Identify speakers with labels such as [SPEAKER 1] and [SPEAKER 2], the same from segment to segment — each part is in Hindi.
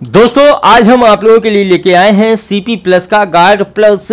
[SPEAKER 1] दोस्तों, आज हम आप लोगों के लिए लेके आए हैं CP प्लस का गार्ड प्लस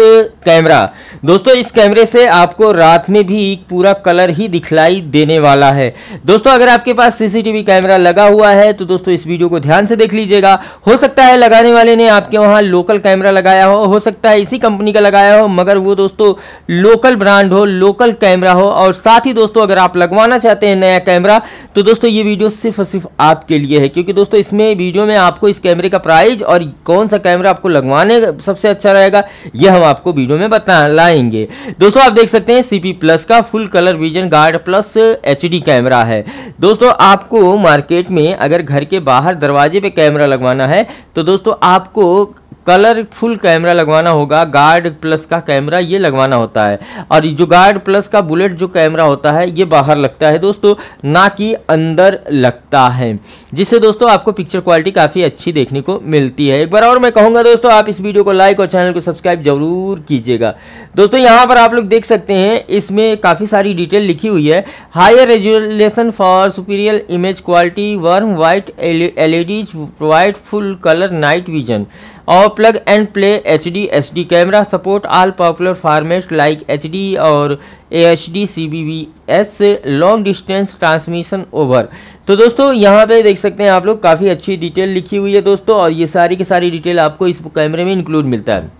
[SPEAKER 1] कैमरा दोस्तों, इस कैमरे से आपको रात में भी पूरा कलर ही दिखलाई देने वाला है। दोस्तों, अगर आपके पास सीसीटीवी कैमरा लगा हुआ है तो दोस्तों, इस वीडियो को ध्यान से देख लीजिएगा। हो सकता है लगाने वाले ने आपके वहाँ लोकल कैमरा लगाया हो हो सकता है इसी कंपनी का लगाया हो, मगर वो दोस्तों लोकल ब्रांड हो लोकल कैमरा हो, और साथ ही दोस्तों, अगर आप लगवाना चाहते हैं नया कैमरा तो दोस्तों, ये वीडियो सिर्फ़ और सिर्फ़ आपके लिए है, क्योंकि दोस्तों, इसमें वीडियो में आपको इस कैमरे का प्राइस और कौन सा कैमरा आपको लगवाने सबसे अच्छा रहेगा यह हम आपको वीडियो में बता लाएँगे। दोस्तों, आप देख सकते हैं सीपी प्लस का full colour vision guard plus HD camera है। दोस्तों, आपको मार्केट में अगर घर के बाहर दरवाजे पे कैमरा लगवाना है तो दोस्तों, आपको कलरफुल कैमरा लगवाना होगा, गार्ड प्लस का कैमरा ये लगवाना होता है। और जो गार्ड प्लस का बुलेट जो कैमरा होता है, ये बाहर लगता है दोस्तों, ना कि अंदर लगता है। जिससे दोस्तों आपको पिक्चर क्वालिटी काफ़ी अच्छी देखने को मिलती है। एक बार और मैं कहूँगा दोस्तों, आप इस वीडियो को लाइक और चैनल को सब्सक्राइब ज़रूर कीजिएगा। दोस्तों, यहाँ पर आप लोग देख सकते हैं, इसमें काफ़ी सारी डिटेल लिखी हुई है। Higher resolution for superior image quality warm white L provide full colour night vision और plug and play H D H D camera support all popular format like H D और A H D C B V S long distance transmission over तो दोस्तों, यहाँ पे देख सकते हैं आप लोग, काफ़ी अच्छी डिटेल लिखी हुई है दोस्तों, और ये सारी की सारी डिटेल आपको इस कैमरे में इंक्लूड मिलता है।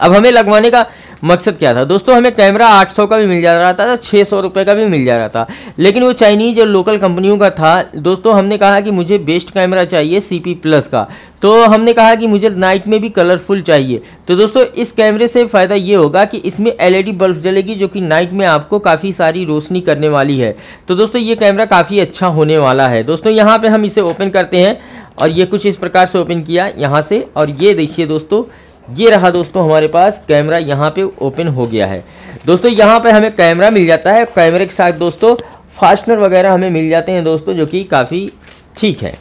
[SPEAKER 1] अब हमें लगवाने का मकसद क्या था? दोस्तों, हमें कैमरा 800 का भी मिल जा रहा था छः सौ रुपये का भी मिल जा रहा था। लेकिन वो चाइनीज़ और लोकल कंपनियों का था। दोस्तों, हमने कहा कि मुझे बेस्ट कैमरा चाहिए सी पी प्लस का। तो हमने कहा कि मुझे नाइट में भी कलरफुल चाहिए। तो दोस्तों, इस कैमरे से फ़ायदा ये होगा कि इसमें एलईडी बल्ब जलेगी, जो कि नाइट में आपको काफ़ी सारी रोशनी करने वाली है। तो दोस्तों, ये कैमरा काफ़ी अच्छा होने वाला है। दोस्तों, यहाँ पर हम इसे ओपन करते हैं और ये कुछ इस प्रकार से ओपन किया, यहाँ से। और ये देखिए दोस्तों ये रहा दोस्तों हमारे पास कैमरा यहाँ पे ओपन हो गया है। दोस्तों यहाँ पे हमें कैमरा मिल जाता है, कैमरे के साथ दोस्तों फास्टनर वगैरह हमें मिल जाते हैं दोस्तों, जो कि काफ़ी ठीक है।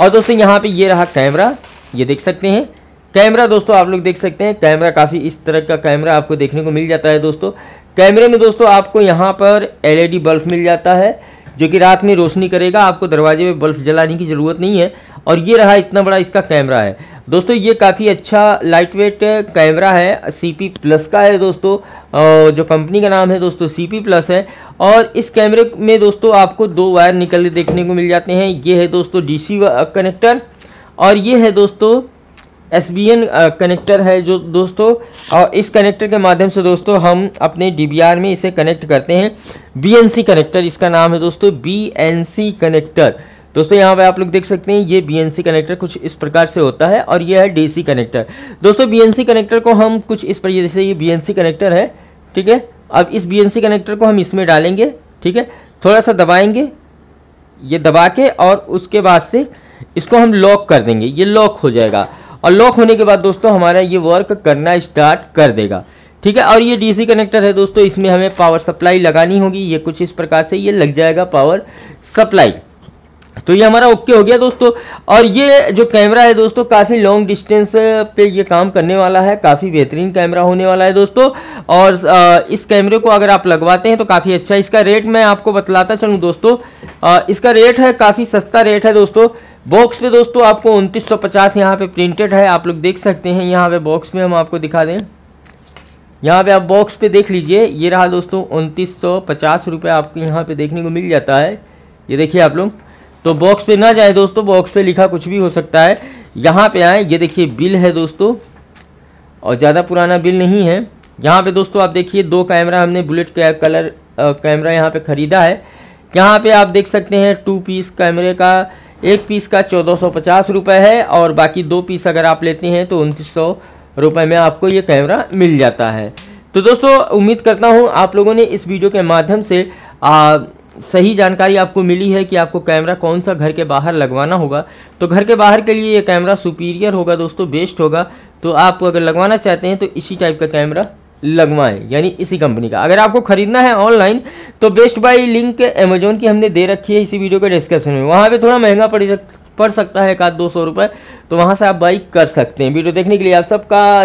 [SPEAKER 1] और दोस्तों यहाँ पे ये रहा कैमरा, ये देख सकते हैं। कैमरा दोस्तों आप लोग देख सकते हैं, कैमरा काफ़ी इस तरह का कैमरा आपको देखने को मिल जाता है दोस्तों। कैमरे में दोस्तों आपको यहाँ पर एलईडी बल्ब मिल जाता है जो कि रात में रोशनी करेगा, आपको दरवाजे में बल्ब जलाने की ज़रूरत नहीं है। और ये रहा इतना बड़ा इसका कैमरा है। दोस्तों, ये काफ़ी अच्छा लाइट वेट कैमरा है सी पी प्लस का है दोस्तों। जो कंपनी का नाम है दोस्तों सी पी प्लस है। और इस कैमरे में दोस्तों आपको दो वायर निकलते देखने को मिल जाते हैं। ये है दोस्तों डीसी कनेक्टर और ये है दोस्तों एस बी एन कनेक्टर है जो दोस्तों, और इस कनेक्टर के माध्यम से दोस्तों हम अपने डी बी आर में इसे कनेक्ट करते हैं। बी एन सी कनेक्टर इसका नाम है दोस्तों बी एन सी कनेक्टर दोस्तों, यहाँ पे आप लोग देख सकते हैं, ये BNC कनेक्टर कुछ इस प्रकार से होता है, और ये है DC कनेक्टर दोस्तों BNC कनेक्टर को हम कुछ इस पर, जैसे ये BNC कनेक्टर है, ठीक है? अब इस BNC कनेक्टर को हम इसमें डालेंगे, ठीक है? थोड़ा सा दबाएँगे, ये दबा के, और उसके बाद से इसको हम लॉक कर देंगे, ये लॉक हो जाएगा। और लॉक होने के बाद दोस्तों हमारा ये वर्क करना स्टार्ट कर देगा। ठीक है? और ये डीसी कनेक्टर है दोस्तों, इसमें हमें पावर सप्लाई लगानी होगी। ये कुछ इस प्रकार से ये लग जाएगा पावर सप्लाई तो ये हमारा ओके हो गया दोस्तों। और ये जो कैमरा है दोस्तों, काफ़ी लॉन्ग डिस्टेंस पे ये काम करने वाला है। काफ़ी बेहतरीन कैमरा होने वाला है दोस्तों। और इस कैमरे को अगर आप लगवाते हैं तो काफ़ी अच्छा इसका रेट मैं आपको बतलाता चलूँ दोस्तों। इसका रेट है, काफ़ी सस्ता रेट है दोस्तों। बॉक्स पे दोस्तों, आपको उनतीस सौ पचास यहाँ पे प्रिंटेड है। आप लोग देख सकते हैं, यहाँ पे बॉक्स में हम आपको दिखा दें। यहाँ पे आप बॉक्स पे देख लीजिए। ये रहा दोस्तों, उनतीस सौ पचास रुपये आपको यहाँ पे देखने को मिल जाता है। ये देखिए आप लोग। तो बॉक्स पे ना जाए दोस्तों बॉक्स पे लिखा कुछ भी हो सकता है। यहाँ पे आए, ये देखिए बिल है दोस्तों। और ज़्यादा पुराना बिल नहीं है। यहाँ पे दोस्तों आप देखिए, दो कैमरा हमने बुलेट कलर कैमरा यहाँ पे ख़रीदा है। यहाँ पे आप देख सकते हैं टू पीस कैमरे का एक पीस का चौदह सौ पचास रुपये है और बाकी दो पीस अगर आप लेते हैं तो उनतीस सौ रुपये में आपको ये कैमरा मिल जाता है। तो दोस्तों उम्मीद करता हूँ आप लोगों ने इस वीडियो के माध्यम से आ, सही जानकारी आपको मिली है कि आपको कैमरा कौन सा घर के बाहर लगवाना होगा। तो घर के बाहर के लिए ये कैमरा सुपीरियर होगा दोस्तों बेस्ट होगा। तो आप अगर लगवाना चाहते हैं तो इसी टाइप का कैमरा लगवाएँ, यानी इसी कंपनी का। अगर आपको खरीदना है ऑनलाइन तो बेस्ट बाई लिंक अमेजोन की हमने दे रखी है इसी वीडियो के डिस्क्रिप्शन में। वहाँ पर थोड़ा महँगा पड़ पड़ सकता है एक आध दो सौ रुपये तो वहाँ से आप बाई कर सकते हैं। वीडियो देखने के लिए आप सबका